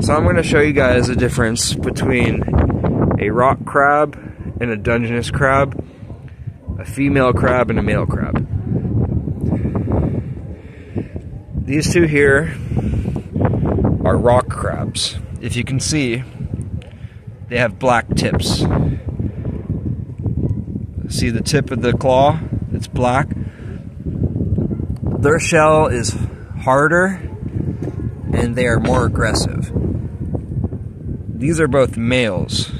So I'm going to show you guys the difference between a rock crab and a Dungeness crab, a female crab and a male crab. These two here are rock crabs. If you can see, they have black tips. See the tip of the claw? It's black. Their shell is harder and they are more aggressive. These are both males.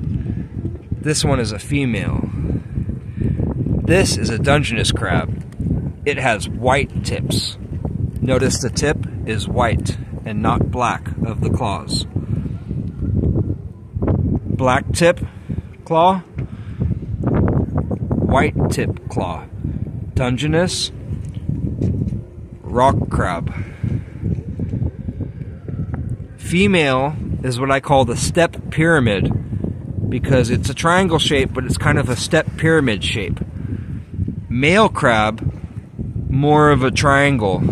This one is a female. This is a Dungeness crab. It has white tips. Notice the tip is white and not black of the claws. Black tip claw, white tip claw. Dungeness, rock crab. Female is what I call the step pyramid because it's a triangle shape, but it's kind of a step pyramid shape. Male crab, more of a triangle,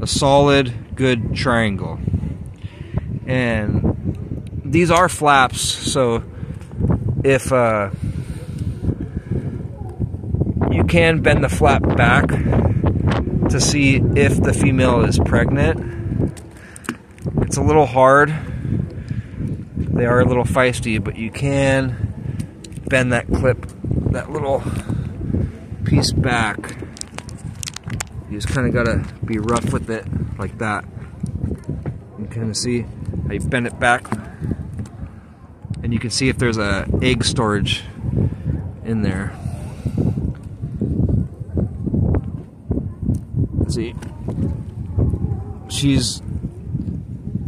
a solid, good triangle. And these are flaps, so if uh, you can bend the flap back to see if the female is pregnant it's a little hard. They are a little feisty, but you can bend that clip, that little piece back. You just kind of got to be rough with it like that. You kind of see how you bend it back. And you can see if there's a egg storage in there. See, she's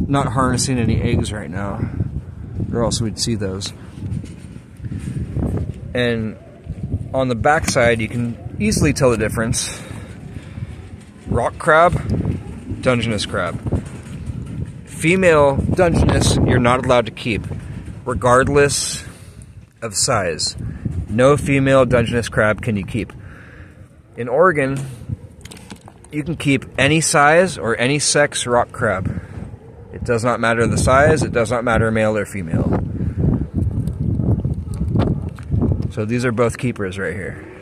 not harnessing any eggs right now, or else we'd see those. And on the back side, you can easily tell the difference. Rock crab, Dungeness crab. Female Dungeness, you're not allowed to keep, regardless of size. No female Dungeness crab can you keep. In Oregon, you can keep any size or any sex rock crab. Does not matter the size, it does not matter male or female. So these are both keepers right here.